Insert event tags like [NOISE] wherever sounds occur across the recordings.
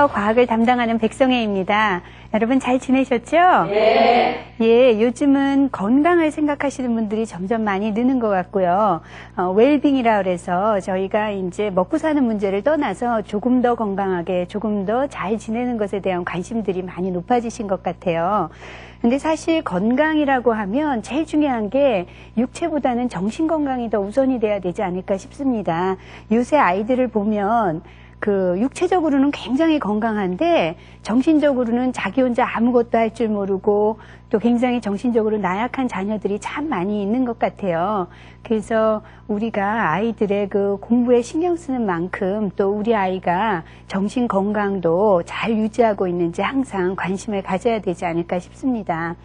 안녕하세요. 과학을 담당하는 백성혜입니다. 여러분 잘 지내셨죠? 네. 예, 요즘은 건강을 생각하시는 분들이 점점 많이 느는 것 같고요. 어, 웰빙이라 그래서 저희가 이제 먹고 사는 문제를 떠나서 조금 더 건강하게, 조금 더 잘 지내는 것에 대한 관심들이 많이 높아지신 것 같아요. 근데 사실 건강이라고 하면 제일 중요한 게 육체보다는 정신 건강이 더 우선이 돼야 되지 않을까 싶습니다. 요새 아이들을 보면 그 육체적으로는 굉장히 건강한데 정신적으로는 자기 혼자 아무것도 할 줄 모르고 또 굉장히 정신적으로 나약한 자녀들이 참 많이 있는 것 같아요. 그래서 우리가 아이들의 그 공부에 신경 쓰는 만큼 또 우리 아이가 정신 건강도 잘 유지하고 있는지 항상 관심을 가져야 되지 않을까 싶습니다.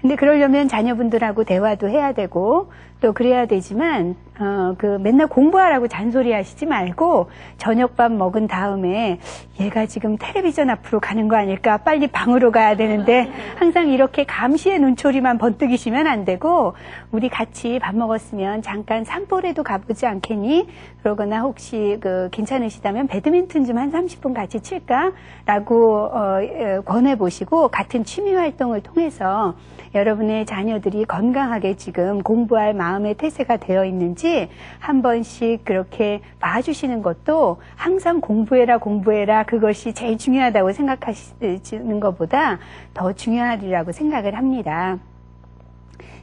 근데 그러려면 자녀분들하고 대화도 해야 되고 또 그래야 되지만 어, 그 맨날 공부하라고 잔소리 하시지 말고 저녁밥 먹은 다음에 얘가 지금 텔레비전 앞으로 가는 거 아닐까 빨리 방으로 가야 되는데 항상 이렇게 감시의 눈초리만 번뜩이시면 안 되고 우리 같이 밥 먹었으면 잠깐 산보라도 가보지 않겠니? 그러거나 혹시 그 괜찮으시다면 배드민턴 좀 한 30분 같이 칠까 라고 어, 권해 보시고 같은 취미 활동을 통해서 여러분의 자녀들이 건강하게 지금 공부할 마음 의 태세가 되어 있는지 한 번씩 그렇게 봐주시는 것도 항상 공부해라 공부해라 그것이 제일 중요하다고 생각하시는 것보다 더 중요하리라고 생각을 합니다.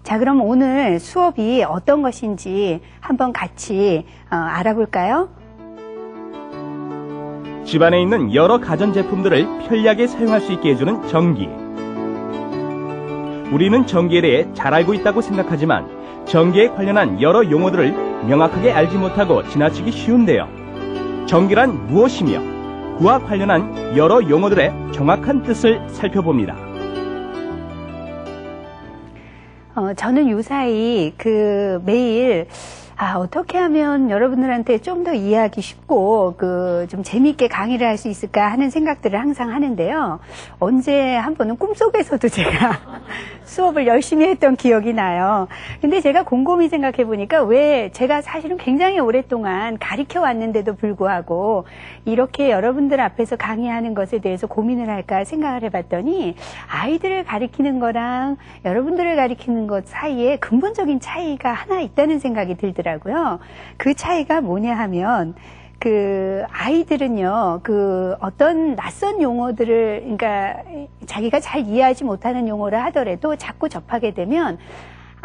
자, 그럼 오늘 수업이 어떤 것인지 한번 같이 어, 알아볼까요? 집안에 있는 여러 가전제품들을 편리하게 사용할 수 있게 해주는 전기. 우리는 전기에 대해 잘 알고 있다고 생각하지만 전기에 관련한 여러 용어들을 명확하게 알지 못하고 지나치기 쉬운데요. 전기란 무엇이며 그와 관련한 여러 용어들의 정확한 뜻을 살펴봅니다. 어, 저는 요사이 그 매일 아, 어떻게 하면 여러분들한테 좀 더 이해하기 쉽고, 그, 좀 재미있게 강의를 할 수 있을까 하는 생각들을 항상 하는데요. 언제 한 번은 꿈속에서도 제가 [LAUGHS] 수업을 열심히 했던 기억이 나요. 근데 제가 곰곰이 생각해 보니까 왜 제가 사실은 굉장히 오랫동안 가르쳐 왔는데도 불구하고 이렇게 여러분들 앞에서 강의하는 것에 대해서 고민을 할까 생각을 해 봤더니 아이들을 가르치는 거랑 여러분들을 가르치는 것 사이에 근본적인 차이가 하나 있다는 생각이 들더라고요. 그 차이가 뭐냐 하면 그 아이들은요 그 어떤 낯선 용어들을 그러니까 자기가 잘 이해하지 못하는 용어를 하더라도 자꾸 접하게 되면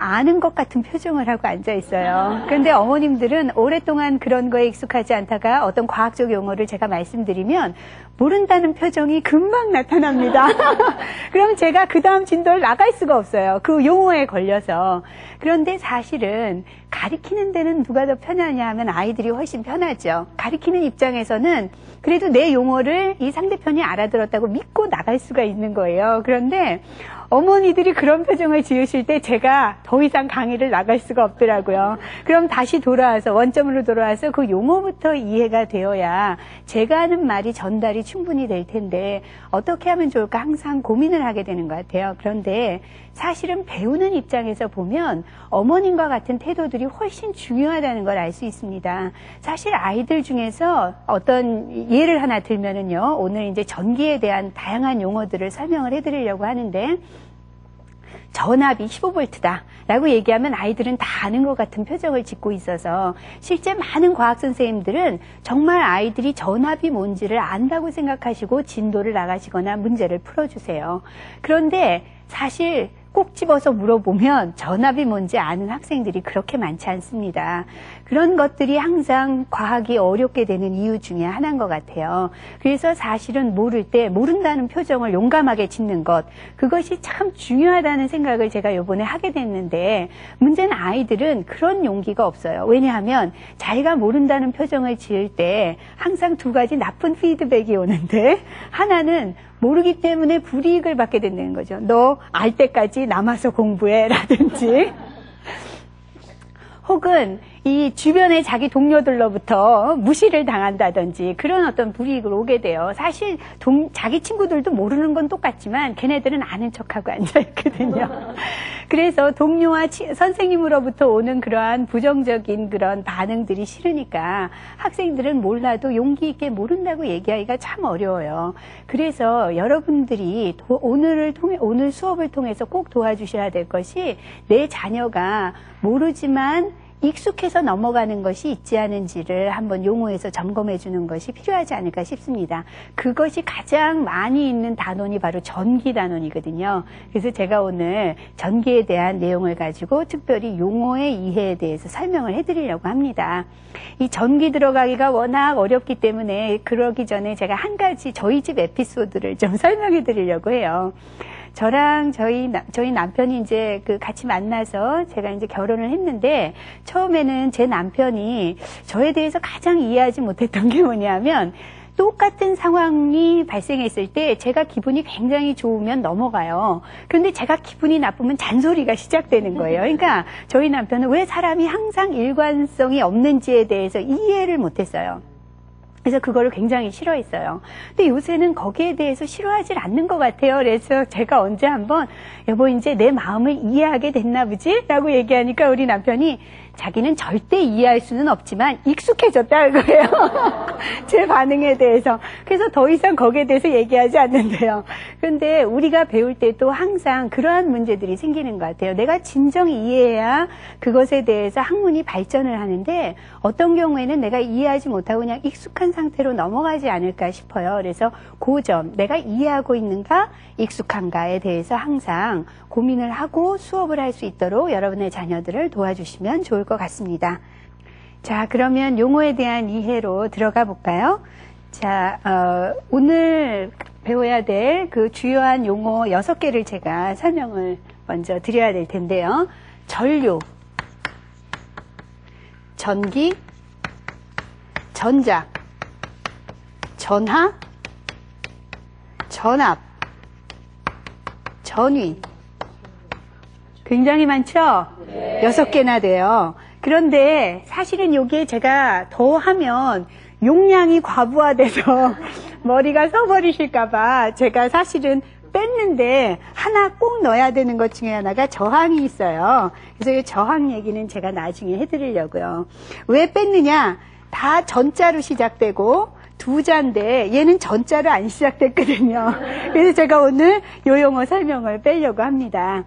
아는 것 같은 표정을 하고 앉아 있어요. 그런데 어머님들은 오랫동안 그런 거에 익숙하지 않다가 어떤 과학적 용어를 제가 말씀드리면 모른다는 표정이 금방 나타납니다. [LAUGHS] 그럼 제가 그 다음 진도를 나갈 수가 없어요. 그 용어에 걸려서. 그런데 사실은 가리키는 데는 누가 더 편하냐 하면 아이들이 훨씬 편하죠. 가리키는 입장에서는 그래도 내 용어를 이 상대편이 알아들었다고 믿고 나갈 수가 있는 거예요. 그런데 어머니들이 그런 표정을 지으실 때 제가 더 이상 강의를 나갈 수가 없더라고요. 그럼 다시 돌아와서 원점으로 돌아와서 그 용어부터 이해가 되어야 제가 하는 말이 전달이 충분히 될 텐데 어떻게 하면 좋을까 항상 고민을 하게 되는 것 같아요. 그런데 사실은 배우는 입장에서 보면 어머님과 같은 태도들이 훨씬 중요하다는 걸 알 수 있습니다. 사실 아이들 중에서 어떤 예를 하나 들면은요. 오늘 이제 전기에 대한 다양한 용어들을 설명을 해드리려고 하는데 전압이 15볼트다. 라고 얘기하면 아이들은 다 아는 것 같은 표정을 짓고 있어서 실제 많은 과학 선생님들은 정말 아이들이 전압이 뭔지를 안다고 생각하시고 진도를 나가시거나 문제를 풀어주세요. 그런데 사실 꼭 집어서 물어보면 전압이 뭔지 아는 학생들이 그렇게 많지 않습니다. 그런 것들이 항상 과학이 어렵게 되는 이유 중에 하나인 것 같아요. 그래서 사실은 모를 때 모른다는 표정을 용감하게 짓는 것 그것이 참 중요하다는 생각을 제가 요번에 하게 됐는데 문제는 아이들은 그런 용기가 없어요. 왜냐하면 자기가 모른다는 표정을 지을 때 항상 두 가지 나쁜 피드백이 오는데 하나는 모르기 때문에 불이익을 받게 된다는 거죠. 너 알 때까지 남아서 공부해 라든지 [LAUGHS] 혹은 이 주변의 자기 동료들로부터 무시를 당한다든지 그런 어떤 불이익을 오게 돼요. 사실 동, 자기 친구들도 모르는 건 똑같지만 걔네들은 아는 척하고 [LAUGHS] 앉아있거든요. 그래서 동료와 치, 선생님으로부터 오는 그러한 부정적인 그런 반응들이 싫으니까 학생들은 몰라도 용기 있게 모른다고 얘기하기가 참 어려워요. 그래서 여러분들이 도, 오늘을 통해 오늘 수업을 통해서 꼭 도와주셔야 될 것이 내 자녀가 모르지만 익숙해서 넘어가는 것이 있지 않은지를 한번 용어에서 점검해 주는 것이 필요하지 않을까 싶습니다. 그것이 가장 많이 있는 단원이 바로 전기 단원이거든요. 그래서 제가 오늘 전기에 대한 내용을 가지고 특별히 용어의 이해에 대해서 설명을 해드리려고 합니다. 이 전기 들어가기가 워낙 어렵기 때문에 그러기 전에 제가 한 가지 저희 집 에피소드를 좀 [LAUGHS] 설명해 드리려고 해요. 저랑 저희 저희 남편이 이제 그 같이 만나서 제가 이제 결혼을 했는데 처음에는 제 남편이 저에 대해서 가장 이해하지 못했던 [LAUGHS] 게 뭐냐면 똑같은 상황이 발생했을 때 제가 기분이 굉장히 좋으면 넘어가요. 그런데 제가 기분이 나쁘면 잔소리가 시작되는 거예요. 그러니까 저희 남편은 왜 사람이 항상 일관성이 없는지에 대해서 이해를 못했어요. 그래서 그거를 굉장히 싫어했어요. 근데 요새는 거기에 대해서 싫어하지 않는 것 같아요. 그래서 제가 언제 한번 여보 이제 내 마음을 이해하게 됐나 보지? 라고 얘기하니까 우리 남편이 자기는 절대 이해할 수는 없지만 익숙해졌다 그거예요. [LAUGHS] 제 반응에 대해서. 그래서 더 이상 거기에 대해서 얘기하지 않는데요. 그런데 우리가 배울 때도 항상 그러한 문제들이 생기는 것 같아요. 내가 진정 이해해야 그것에 대해서 학문이 발전을 하는데 어떤 경우에는 내가 이해하지 못하고 그냥 익숙한 상태로 넘어가지 않을까 싶어요. 그래서 그 점, 내가 이해하고 있는가, 익숙한가에 대해서 항상 고민을 하고 수업을 할 수 있도록 여러분의 자녀들을 도와주시면 좋을 것 같습니다. 자, 그러면 용어에 대한 이해로 들어가 볼까요? 자, 어, 오늘 배워야 될 그 주요한 용어 6개를 제가 설명을 먼저 드려야 될 텐데요. 전류, 전기, 전자, 전하, 전압, 전위. 굉장히 많죠? 여섯 개나 돼요. 그런데 사실은 여기에 제가 더 하면 용량이 과부하돼서 [LAUGHS] 머리가 써버리실까봐 제가 사실은 뺐는데 하나 꼭 넣어야 되는 것 중에 하나가 저항이 있어요. 그래서 이 저항 얘기는 제가 나중에 해드리려고요. 왜 뺐느냐? 다 전자로 시작되고 두 자인데 얘는 전자로 안 시작됐거든요. 그래서 제가 오늘 요 용어 설명을 빼려고 합니다.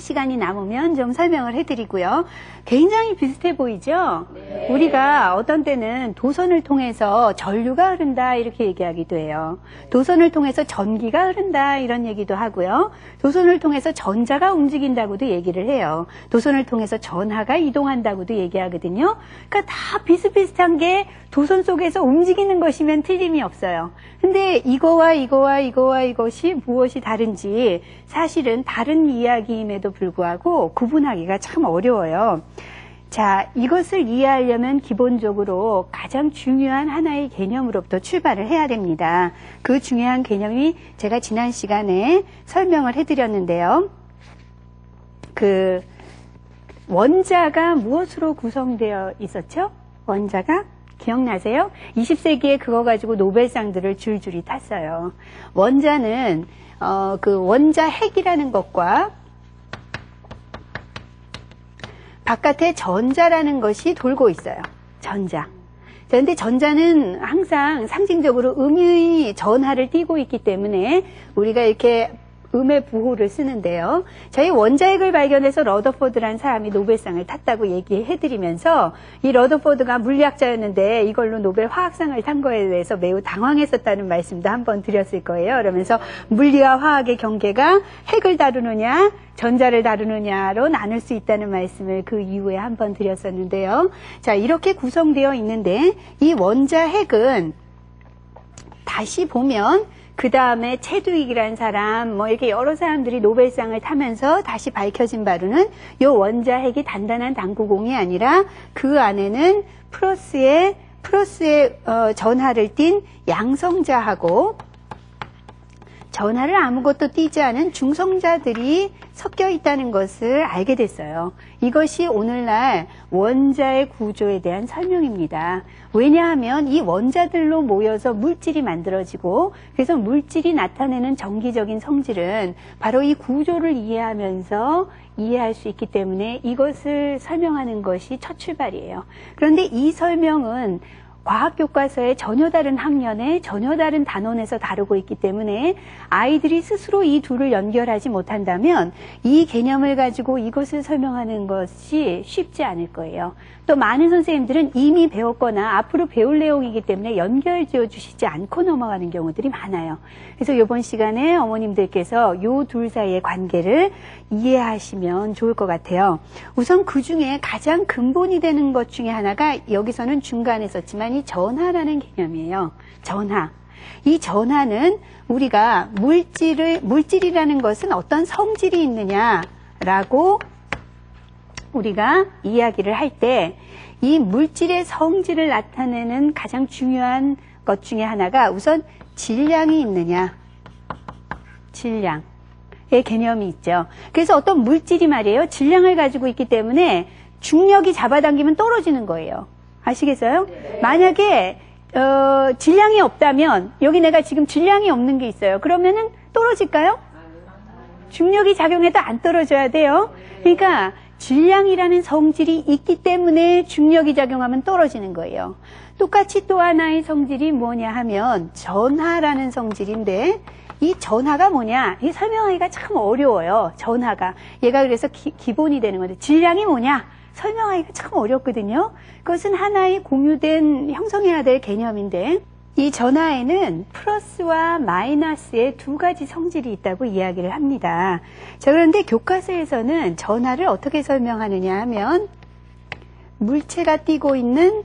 시간이 남으면 좀 설명을 해드리고요. 굉장히 비슷해 보이죠? 네. 우리가 어떤 때는 도선을 통해서 전류가 흐른다 이렇게 얘기하기도 해요. 도선을 통해서 전기가 흐른다 이런 얘기도 하고요. 도선을 통해서 전자가 움직인다고도 얘기를 해요. 도선을 통해서 전하가 이동한다고도 얘기하거든요. 그러니까 다 비슷비슷한 게 도선 속에서 움직이는 것이면 틀림이 없어요. 근데 이거와 이거와 이거와 이것이 무엇이 다른지 사실은 다른 이야기임에도 불구하고 구분하기가 참 어려워요. 자, 이것을 이해하려면 기본적으로 가장 중요한 하나의 개념으로부터 출발을 해야 됩니다. 그 중요한 개념이 제가 지난 시간에 설명을 해드렸는데요. 그, 원자가 무엇으로 구성되어 있었죠? 원자가? 기억나세요? 20세기에 그거 가지고 노벨상들을 줄줄이 탔어요. 원자는, 어, 그 원자 핵이라는 것과 바깥에 전자라는 것이 돌고 있어요. 전자. 그런데 전자는 항상 상징적으로 음의 전하를 띠고 있기 때문에 우리가 이렇게 음의 부호를 쓰는데요. 저희 원자핵을 발견해서 러더포드라는 사람이 노벨상을 탔다고 얘기해드리면서 이 러더포드가 물리학자였는데 이걸로 노벨 화학상을 탄 거에 대해서 매우 당황했었다는 말씀도 한번 드렸을 거예요. 그러면서 물리와 화학의 경계가 핵을 다루느냐 전자를 다루느냐로 나눌 수 있다는 말씀을 그 이후에 한번 드렸었는데요. 자 이렇게 구성되어 있는데 이 원자 핵은 다시 보면 그 다음에 체두익이라는 사람, 뭐 이렇게 여러 사람들이 노벨상을 타면서 다시 밝혀진 바로는 이 원자핵이 단단한 당구공이 아니라 그 안에는 플러스의 플러스의 어, 전하를 띤 양성자하고 전하를 아무것도 띄지 않은 중성자들이 섞여 있다는 것을 알게 됐어요. 이것이 오늘날 원자의 구조에 대한 설명입니다. 왜냐하면 이 원자들로 모여서 물질이 만들어지고 그래서 물질이 나타내는 정기적인 성질은 바로 이 구조를 이해하면서 이해할 수 있기 때문에 이것을 설명하는 것이 첫 출발이에요. 그런데 이 설명은 과학 교과서에 전혀 다른 학년에 전혀 다른 단원에서 다루고 있기 때문에 아이들이 스스로 이 둘을 연결하지 못한다면 이 개념을 가지고 이것을 설명하는 것이 쉽지 않을 거예요. 또 많은 선생님들은 이미 배웠거나 앞으로 배울 내용이기 때문에 연결 지어 주시지 않고 넘어가는 경우들이 많아요. 그래서 이번 시간에 어머님들께서 이둘 사이의 관계를 이해하시면 좋을 것 같아요. 우선 그 중에 가장 근본이 되는 것 중에 하나가 여기서는 중간에 썼지만 이 전하라는 개념이에요. 전하. 이 전하는 우리가 물질을, 물질이라는 것은 어떤 성질이 있느냐라고 우리가 이야기를 할 때 이 물질의 성질을 나타내는 가장 중요한 것 중에 하나가 우선 질량이 있느냐. 질량의 개념이 있죠. 그래서 어떤 물질이 말이에요. 질량을 가지고 있기 때문에 중력이 잡아당기면 떨어지는 거예요. 아시겠어요? 네. 만약에 어, 질량이 없다면 여기 내가 지금 질량이 없는 게 있어요. 그러면은 떨어질까요? 중력이 작용해도 안 떨어져야 돼요. 그러니까 질량이라는 성질이 있기 때문에 중력이 작용하면 떨어지는 거예요. 똑같이 또 하나의 성질이 뭐냐 하면 전하라는 성질인데 이 전하가 뭐냐? 이 설명하기가 참 어려워요. 전하가. 얘가 그래서 기, 본이 되는 건데 질량이 뭐냐? 설명하기가 참 어렵거든요. 그것은 하나의 공유된 형성해야 될 개념인데 이 전하에는 플러스와 마이너스의 두 가지 성질이 있다고 이야기를 합니다. 자, 그런데 교과서에서는 전하를 어떻게 설명하느냐 하면 물체가 띄고 있는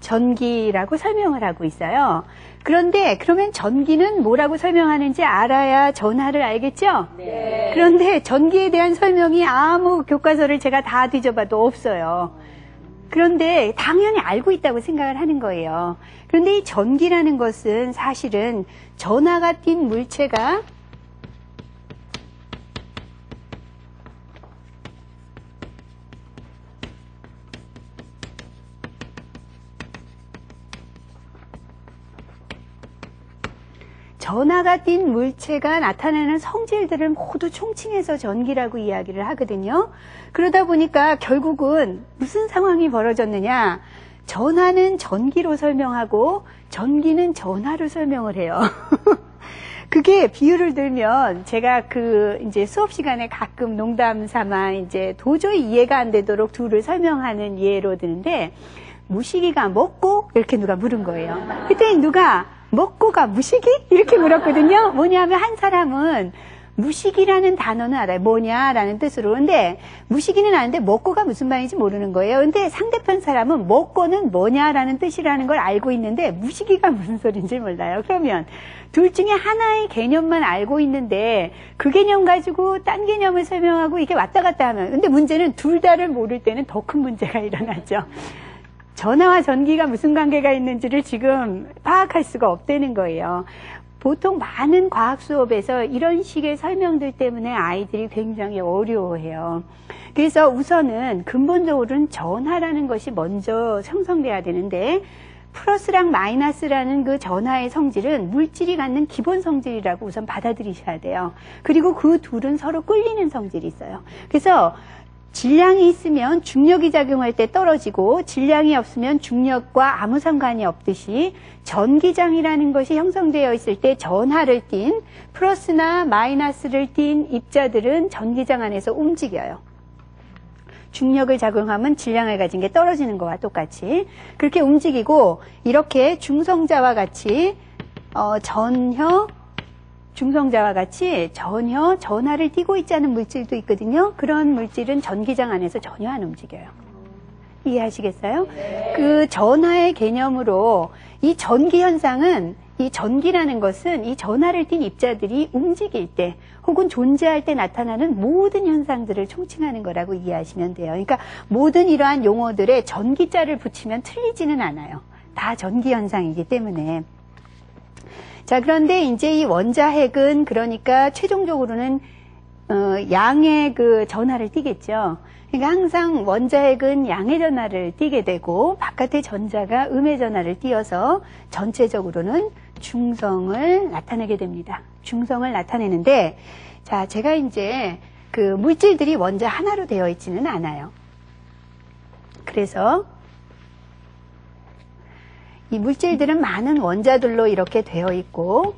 전기라고 설명을 하고 있어요. 그런데 그러면 전기는 뭐라고 설명하는지 알아야 전하를 알겠죠? 네. 그런데 전기에 대한 설명이 아무 교과서를 제가 다 뒤져봐도 없어요. 그런데 당연히 알고 있다고 생각을 하는 거예요. 그런데 이 전기라는 것은 사실은 전하가 띈 물체가 전하가 띈 물체가 나타내는 성질들을 모두 총칭해서 전기라고 이야기를 하거든요. 그러다 보니까 결국은 무슨 상황이 벌어졌느냐. 전하는 전기로 설명하고 전기는 전하로 설명을 해요. [LAUGHS] 그게 비유를 들면 제가 그 이제 수업 시간에 가끔 농담 삼아 이제 도저히 이해가 안 되도록 둘을 설명하는 예로 드는데 무식이가 먹고 이렇게 누가 물은 거예요. 그때 누가 먹고 가 무식이? 이렇게 물었거든요. 뭐냐면 한 사람은 무식이라는 단어는 알아요. 뭐냐라는 뜻으로. 근데 무식이는 아는데 먹고가 무슨 말인지 모르는 거예요. 근데 상대편 사람은 먹고는 뭐냐라는 뜻이라는 걸 알고 있는데 무식이가 무슨 소리인지 몰라요. 그러면 둘 중에 하나의 개념만 알고 있는데 그 개념 가지고 딴 개념을 설명하고 이게 왔다 갔다 하면 근데 문제는 둘 다를 모를 때는 더 큰 문제가 [LAUGHS] 일어나죠. 전화와 전기가 무슨 관계가 있는지를 지금 파악할 수가 없다는 거예요. 보통 많은 과학 수업에서 이런 식의 설명들 때문에 아이들이 굉장히 어려워해요. 그래서 우선은 근본적으로는 전하라는 것이 먼저 형성돼야 되는데 플러스랑 마이너스라는 그 전하의 성질은 물질이 갖는 기본 성질이라고 우선 받아들이셔야 돼요. 그리고 그 둘은 서로 끌리는 성질이 있어요. 그래서 질량이 있으면 중력이 작용할 때 떨어지고 질량이 없으면 중력과 아무 상관이 없듯이 전기장이라는 것이 형성되어 있을 때 전하를 띤 플러스나 마이너스를 띤 입자들은 전기장 안에서 움직여요. 중력을 작용하면 질량을 가진 게 떨어지는 거와 똑같이 그렇게 움직이고 이렇게 중성자와 같이 어, 전혀 중성자와 같이 전혀 전하를 띠고 있지 않은 물질도 있거든요. 그런 물질은 전기장 안에서 전혀 안 움직여요. 이해하시겠어요? 네. 그 전하의 개념으로 이 전기 현상은 이 전기라는 것은 이 전하를 띤 입자들이 움직일 때 혹은 존재할 때 나타나는 모든 현상들을 총칭하는 거라고 이해하시면 돼요. 그러니까 모든 이러한 용어들에 전기자를 붙이면 틀리지는 않아요. 다 전기 현상이기 때문에. 자, 그런데 이제 이 원자핵은 그러니까 최종적으로는 어, 양의 그 전하를 띠겠죠. 그러니까 항상 원자핵은 양의 전하를 띠게 되고 바깥의 전자가 음의 전하를 띄어서 전체적으로는 중성을 나타내게 됩니다. 중성을 나타내는데 자 제가 이제 그 물질들이 원자 하나로 되어 있지는 않아요. 그래서 이 물질들은 많은 원자들로 이렇게 되어 있고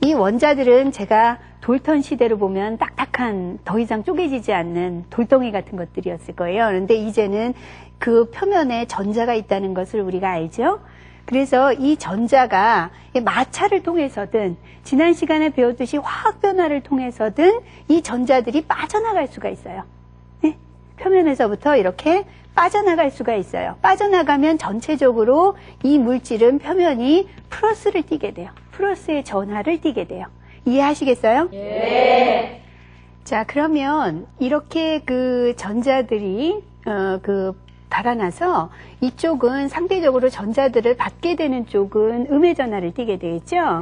이 원자들은 제가 돌턴 시대로 보면 딱딱한 더 이상 쪼개지지 않는 돌덩이 같은 것들이었을 거예요. 그런데 이제는 그 표면에 전자가 있다는 것을 우리가 알죠. 그래서 이 전자가 마찰을 통해서든 지난 시간에 배웠듯이 화학 변화를 통해서든 이 전자들이 빠져나갈 수가 있어요. 네? 표면에서부터 이렇게 빠져나갈 수가 있어요. 빠져나가면 전체적으로 이 물질은 표면이 플러스를 띠게 돼요. 플러스의 전하를 띠게 돼요. 이해하시겠어요? 네. 자, 그러면 이렇게 그 전자들이 어, 그 달아나서 이쪽은 상대적으로 전자들을 받게 되는 쪽은 음의 전하를 띠게 되겠죠?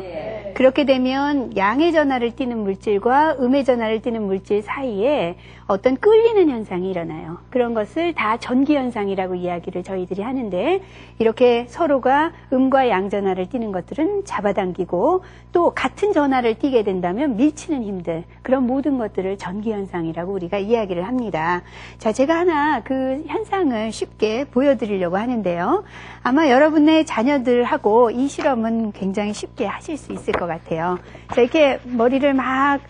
네. 그렇게 되면 양의 전하를 띠는 물질과 음의 전하를 띠는 물질 사이에 어떤 끌리는 현상이 일어나요. 그런 것을 다 전기 현상이라고 이야기를 저희들이 하는데 이렇게 서로가 음과 양 전하를 띠는 것들은 잡아당기고 또 같은 전하를 띠게 된다면 밀치는 힘들 그런 모든 것들을 전기 현상이라고 우리가 이야기를 합니다. 자, 제가 하나 그 현상을 쉽게 보여드리려고 하는데요. 아마 여러분의 자녀들하고 이 실험은 굉장히 쉽게 하실 수 있을 것 같아요. 자, 이렇게 머리를 막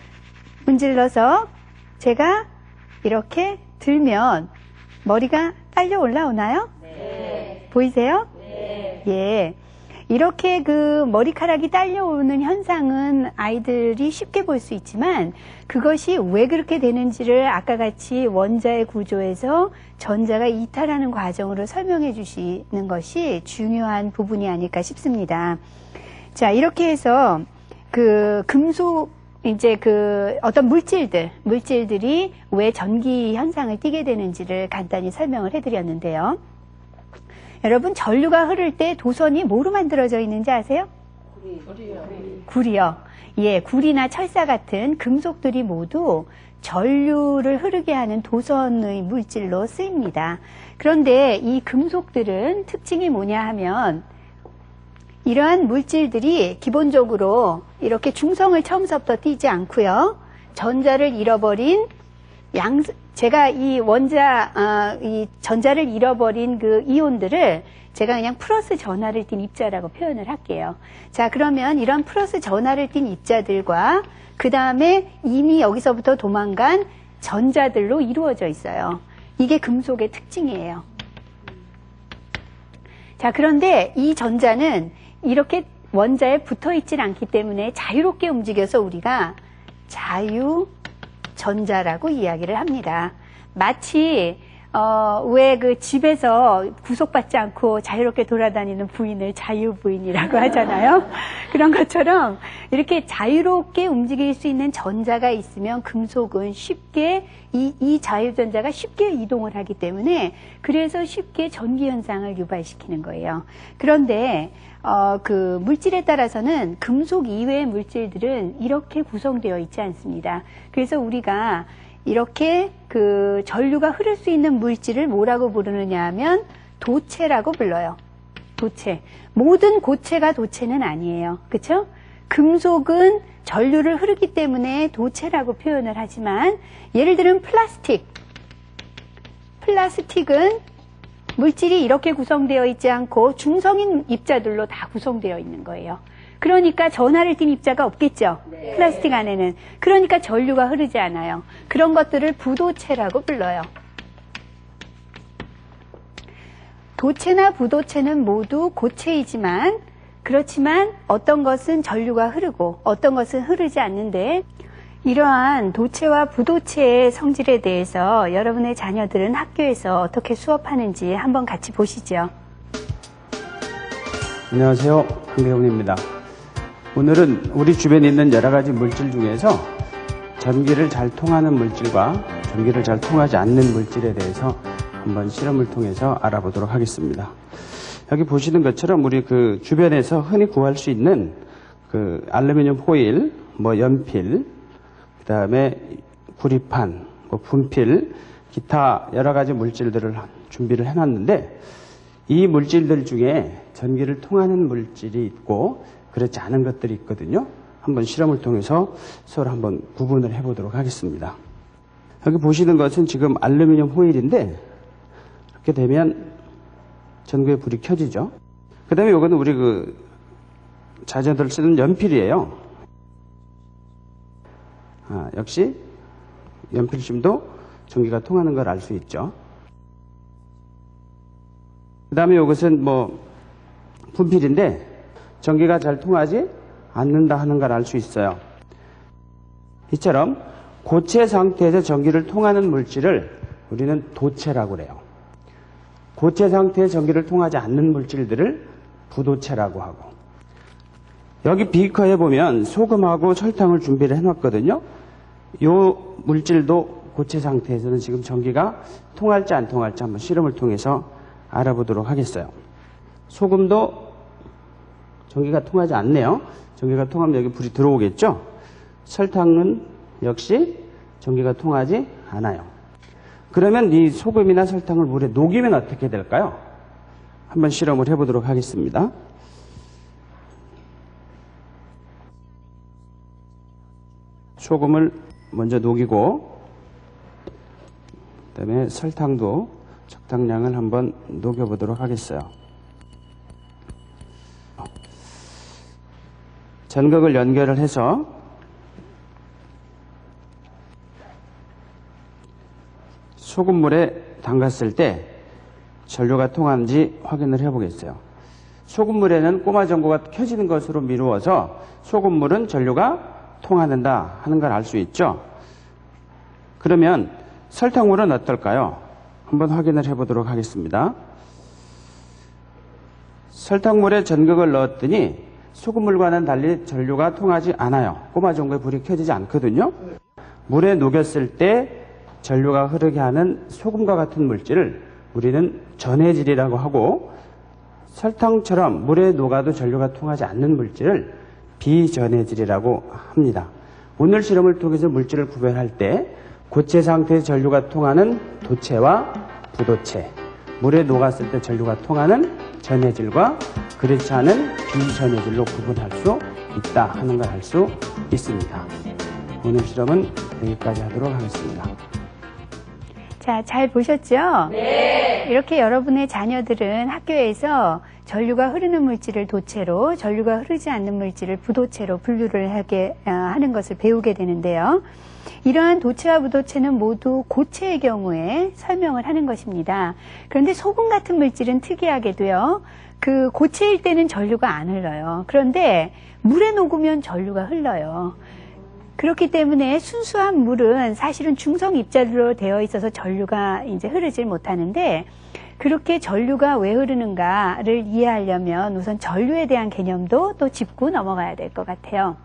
문질러서 제가 이렇게 들면 머리가 딸려 올라오나요? 네. 보이세요? 네. 예. 이렇게 그 머리카락이 딸려오는 현상은 아이들이 쉽게 볼 수 있지만 그것이 왜 그렇게 되는지를 아까 같이 원자의 구조에서 전자가 이탈하는 과정으로 설명해 주시는 것이 중요한 부분이 아닐까 싶습니다. 자, 이렇게 해서 그 금속 이제 그 어떤 물질들, 물질들이 왜 전기 현상을 띠게 되는지를 간단히 설명을 해드렸는데요. 여러분 전류가 흐를 때 도선이 뭐로 만들어져 있는지 아세요? 구리요. 예, 구리나 철사 같은 금속들이 모두 전류를 흐르게 하는 도선의 물질로 쓰입니다. 그런데 이 금속들은 특징이 뭐냐 하면 이러한 물질들이 기본적으로 이렇게 중성을 처음부터 띄지 않고요. 전자를 잃어버린 양 제가 이 원자 어, 이 전자를 잃어버린 그 이온들을 제가 그냥 플러스 전하를 띤 입자라고 표현을 할게요. 자 그러면 이런 플러스 전하를 띤 입자들과 그 다음에 이미 여기서부터 도망간 전자들로 이루어져 있어요. 이게 금속의 특징이에요. 자 그런데 이 전자는 이렇게 원자에 붙어 있질 않기 때문에 자유롭게 움직여서 우리가 자유 전자라고 이야기를 합니다. 마치 어, 왜 그 집에서 구속받지 않고 자유롭게 돌아다니는 부인을 자유부인이라고 하잖아요. [LAUGHS] 그런 것처럼 이렇게 자유롭게 움직일 수 있는 전자가 있으면 금속은 쉽게 이, 이 자유전자가 쉽게 이동을 하기 때문에 그래서 쉽게 전기 현상을 유발시키는 거예요. 그런데 어, 그 물질에 따라서는 금속 이외의 물질들은 이렇게 구성되어 있지 않습니다. 그래서 우리가 이렇게 그 전류가 흐를 수 있는 물질을 뭐라고 부르느냐 하면 도체라고 불러요. 도체. 모든 고체가 도체는 아니에요. 그쵸? 금속은 전류를 흐르기 때문에 도체라고 표현을 하지만 예를 들면 플라스틱. 플라스틱은 물질이 이렇게 구성되어 있지 않고 중성인 입자들로 다 구성되어 있는 거예요. 그러니까 전하를 띤 입자가 없겠죠. 네. 플라스틱 안에는. 그러니까 전류가 흐르지 않아요. 그런 것들을 부도체라고 불러요. 도체나 부도체는 모두 고체이지만 그렇지만 어떤 것은 전류가 흐르고 어떤 것은 흐르지 않는데 이러한 도체와 부도체의 성질에 대해서 여러분의 자녀들은 학교에서 어떻게 수업하는지 한번 같이 보시죠. 안녕하세요. 한배훈입니다. 오늘은 우리 주변에 있는 여러 가지 물질 중에서 전기를 잘 통하는 물질과 전기를 잘 통하지 않는 물질에 대해서 한번 실험을 통해서 알아보도록 하겠습니다. 여기 보시는 것처럼 우리 그 주변에서 흔히 구할 수 있는 그 알루미늄 호일, 뭐 연필, 그 다음에 구리판, 뭐 분필, 기타 여러 가지 물질들을 준비를 해놨는데 이 물질들 중에 전기를 통하는 물질이 있고 그렇지 않은 것들이 있거든요. 한번 실험을 통해서 서로 한번 구분을 해보도록 하겠습니다. 여기 보시는 것은 지금 알루미늄 호일인데 이렇게 되면 전구에 불이 켜지죠. 그 다음에 이거는 우리 그 자녀들 쓰는 연필이에요. 아, 역시 연필심도 전기가 통하는 걸 알 수 있죠. 그 다음에 이것은 뭐 분필인데 전기가 잘 통하지 않는다 하는 걸 알 수 있어요. 이처럼 고체 상태에서 전기를 통하는 물질을 우리는 도체라고 그래요. 고체 상태의 전기를 통하지 않는 물질들을 부도체라고 하고 여기 비커에 보면 소금하고 설탕을 준비를 해놨거든요. 이 물질도 고체 상태에서는 지금 전기가 통할지 안 통할지 한번 실험을 통해서 알아보도록 하겠어요. 소금도 전기가 통하지 않네요. 전기가 통하면 여기 불이 들어오겠죠? 설탕은 역시 전기가 통하지 않아요. 그러면 이 소금이나 설탕을 물에 녹이면 어떻게 될까요? 한번 실험을 해보도록 하겠습니다. 소금을 먼저 녹이고 그다음에 설탕도 적당량을 한번 녹여보도록 하겠어요. 전극을 연결을 해서 소금물에 담갔을 때 전류가 통하는지 확인을 해보겠어요. 소금물에는 꼬마 전구가 켜지는 것으로 미루어서 소금물은 전류가 통하는다 하는 걸 알 수 있죠. 그러면 설탕물은 어떨까요? 한번 확인을 해보도록 하겠습니다. 설탕물에 전극을 넣었더니 소금물과는 달리 전류가 통하지 않아요. 꼬마 전구에 불이 켜지지 않거든요. 물에 녹였을 때 전류가 흐르게 하는 소금과 같은 물질을 우리는 전해질이라고 하고 설탕처럼 물에 녹아도 전류가 통하지 않는 물질을 비전해질이라고 합니다. 오늘 실험을 통해서 물질을 구별할 때 고체 상태의 전류가 통하는 도체와 부도체, 물에 녹았을 때 전류가 통하는 전해질과 그렇지 않은 비전해질로 구분할 수 있다 하는 걸 알 수 있습니다. 오늘 실험은 여기까지 하도록 하겠습니다. 자, 잘 보셨죠? 네. 이렇게 여러분의 자녀들은 학교에서 전류가 흐르는 물질을 도체로, 전류가 흐르지 않는 물질을 부도체로 분류를 하게 어, 하는 것을 배우게 되는데요. 이러한 도체와 부도체는 모두 고체의 경우에 설명을 하는 것입니다. 그런데 소금 같은 물질은 특이하게도요. 그 고체일 때는 전류가 안 흘러요. 그런데 물에 녹으면 전류가 흘러요. 그렇기 때문에 순수한 물은 사실은 중성 입자로 되어 있어서 전류가 이제 흐르질 못하는데 그렇게 전류가 왜 흐르는가를 이해하려면 우선 전류에 대한 개념도 또 짚고 넘어가야 될 것 같아요.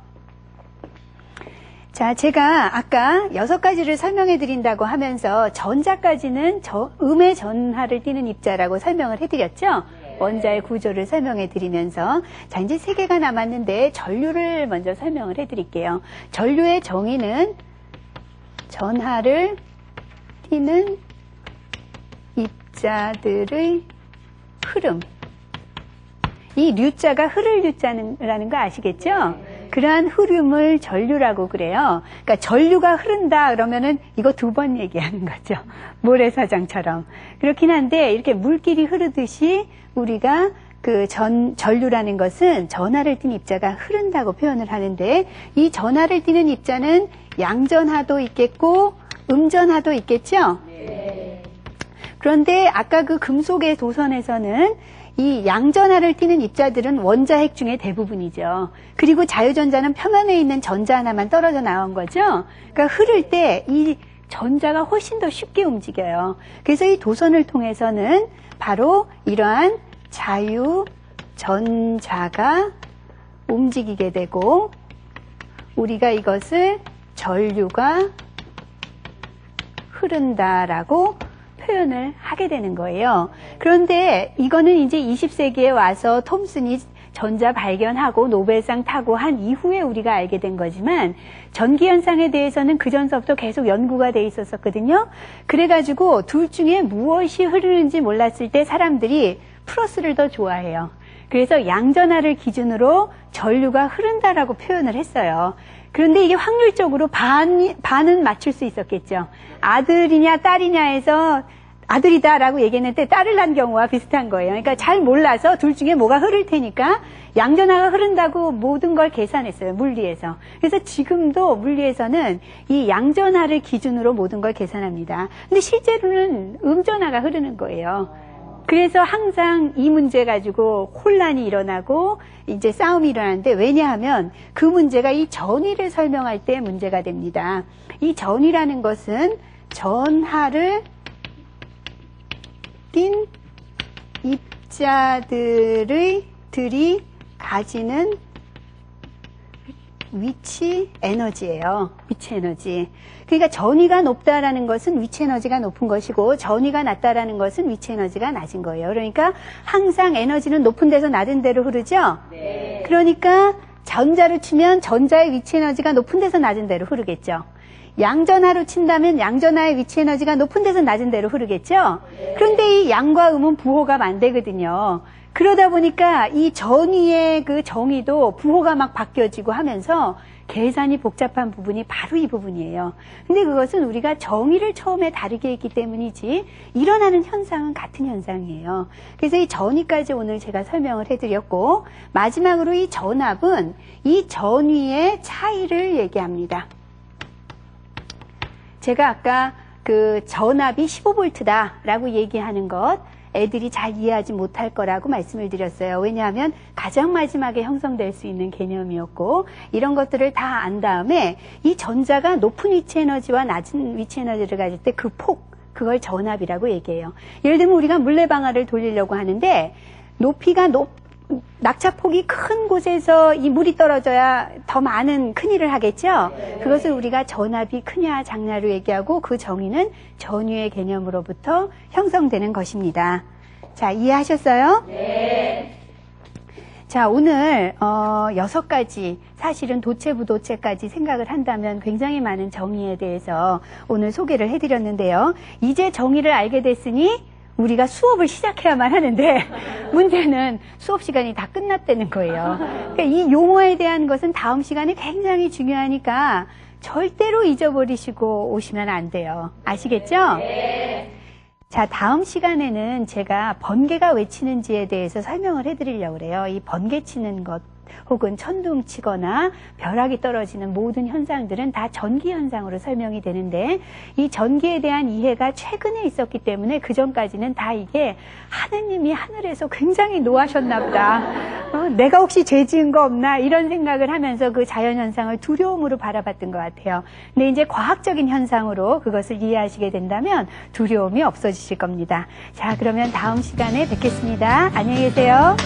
자, 제가 아까 여섯 가지를 설명해 드린다고 하면서 전자까지는 저, 음의 전하를 띠는 입자라고 설명을 해 드렸죠? 원자의 구조를 설명해 드리면서 자 이제 세 개가 남았는데 전류를 먼저 설명을 해 드릴게요. 전류의 정의는 전하를 띠는 입자들의 흐름. 이 류자가 흐를 류자라는 거 아시겠죠? 그러한 흐름을 전류라고 그래요. 그러니까 전류가 흐른다 그러면은 이거 두 번 얘기하는 거죠. [LAUGHS] 모래사장처럼. 그렇긴 한데 이렇게 물길이 흐르듯이 우리가 그 전, 전류라는 것은 전하를 띤 입자가 흐른다고 표현을 하는데 이 전하를 띠는 입자는 양전하도 있겠고 음전하도 있겠죠? 네. 그런데 아까 그 금속의 도선에서는 이 양전하를 띠는 입자들은 원자핵 중에 대부분이죠. 그리고 자유전자는 표면에 있는 전자 하나만 떨어져 나온 거죠. 그러니까 흐를 때 이 전자가 훨씬 더 쉽게 움직여요. 그래서 이 도선을 통해서는 바로 이러한 자유전자가 움직이게 되고 우리가 이것을 전류가 흐른다라고 표현을 하게 되는 거예요. 그런데 이거는 이제 20세기에 와서 톰슨이 전자 발견하고 노벨상 타고 한 이후에 우리가 알게 된 거지만 전기 현상에 대해서는 그 전서부터 계속 연구가 돼 있었었거든요. 그래가지고 둘 중에 무엇이 흐르는지 몰랐을 때 사람들이 플러스를 더 좋아해요. 그래서 양전하를 기준으로 전류가 흐른다라고 표현을 했어요. 그런데 이게 확률적으로 반, 반은 맞출 수 있었겠죠. 아들이냐 딸이냐 해서 아들이다라고 얘기했는데 딸을 낳은 경우와 비슷한 거예요. 그러니까 잘 몰라서 둘 중에 뭐가 흐를 테니까 양전하가 흐른다고 모든 걸 계산했어요. 물리에서. 그래서 지금도 물리에서는 이 양전하를 기준으로 모든 걸 계산합니다. 근데 실제로는 음전하가 흐르는 거예요. 그래서 항상 이 문제 가지고 혼란이 일어나고 이제 싸움이 일어나는데 왜냐하면 그 문제가 이 전위를 설명할 때 문제가 됩니다. 이 전위라는 것은 전하를 띈 입자들의 들이 가지는 위치 에너지예요. 위치 에너지. 그러니까 전위가 높다라는 것은 위치 에너지가 높은 것이고 전위가 낮다라는 것은 위치 에너지가 낮은 거예요. 그러니까 항상 에너지는 높은 데서 낮은 데로 흐르죠. 네. 그러니까 전자를 치면 전자의 위치 에너지가 높은 데서 낮은 데로 흐르겠죠. 양전하로 친다면 양전하의 위치 에너지가 높은 데서 낮은 데로 흐르겠죠. 그런데 이 양과 음은 부호가 만되거든요. 그러다 보니까 이 전위의 그 정의도 부호가 막 바뀌어지고 하면서 계산이 복잡한 부분이 바로 이 부분이에요. 근데 그것은 우리가 정의를 처음에 다르게 했기 때문이지 일어나는 현상은 같은 현상이에요. 그래서 이 전위까지 오늘 제가 설명을 해드렸고 마지막으로 이 전압은 이 전위의 차이를 얘기합니다. 제가 아까 그 전압이 15V다라고 얘기하는 것 애들이 잘 이해하지 못할 거라고 말씀을 드렸어요. 왜냐하면 가장 마지막에 형성될 수 있는 개념이었고 이런 것들을 다 안 다음에 이 전자가 높은 위치 에너지와 낮은 위치 에너지를 가질 때 그 폭, 그걸 전압이라고 얘기해요. 예를 들면 우리가 물레방아를 돌리려고 하는데 높이가 높, 낙차폭이 큰 곳에서 이 물이 떨어져야 더 많은 큰 일을 하겠죠. 그것을 우리가 전압이 크냐 작냐로 얘기하고 그 정의는 전위의 개념으로부터 형성되는 것입니다. 자 이해하셨어요? 네. 자 오늘 어, 여섯 가지 사실은 도체 부도체까지 생각을 한다면 굉장히 많은 정의에 대해서 오늘 소개를 해드렸는데요. 이제 정의를 알게 됐으니 우리가 수업을 시작해야만 하는데 [LAUGHS] 문제는 수업 시간이 다 끝났다는 거예요. 그러니까 이 용어에 대한 것은 다음 시간에 굉장히 중요하니까 절대로 잊어버리시고 오시면 안 돼요. 아시겠죠? 네. 자, 다음 시간에는 제가 번개가 왜 치는지에 대해서 설명을 해드리려고 그래요. 이 번개 치는 것 혹은 천둥 치거나 벼락이 떨어지는 모든 현상들은 다 전기 현상으로 설명이 되는데 이 전기에 대한 이해가 최근에 있었기 때문에 그 전까지는 다 이게 하느님이 하늘에서 굉장히 노하셨나 보다. 어, 내가 혹시 죄 지은 거 없나 이런 생각을 하면서 그 자연 현상을 두려움으로 바라봤던 것 같아요. 근데 이제 과학적인 현상으로 그것을 이해하시게 된다면 두려움이 없어지실 겁니다. 자, 그러면 다음 시간에 뵙겠습니다. 안녕히 계세요.